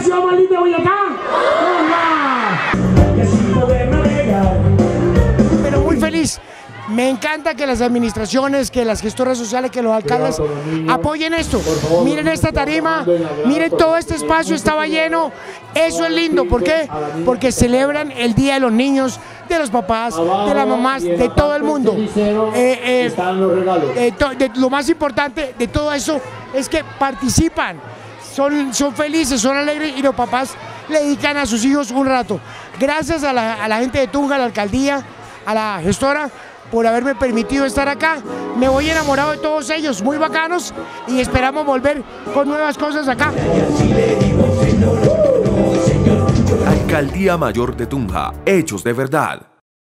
ciudad más linda de Boyacá. Pero muy feliz. Me encanta que las administraciones, que las gestoras sociales, que los alcaldes apoyen esto. Miren esta tarima, miren todo este espacio, estaba lleno. Eso es lindo, ¿por qué? Porque celebran el Día de los Niños, de los papás, de las mamás, de todo el mundo. Eh, eh, eh, de- lo más importante de todo eso es que participan, son, son felices, son alegres y los papás le dedican a sus hijos un rato. Gracias a la, a la gente de Tunja, a la alcaldía, a la gestora, por haberme permitido estar acá. Me voy enamorado de todos ellos, muy bacanos, y esperamos volver con nuevas cosas acá. Alcaldía Mayor de Tunja, hechos de verdad.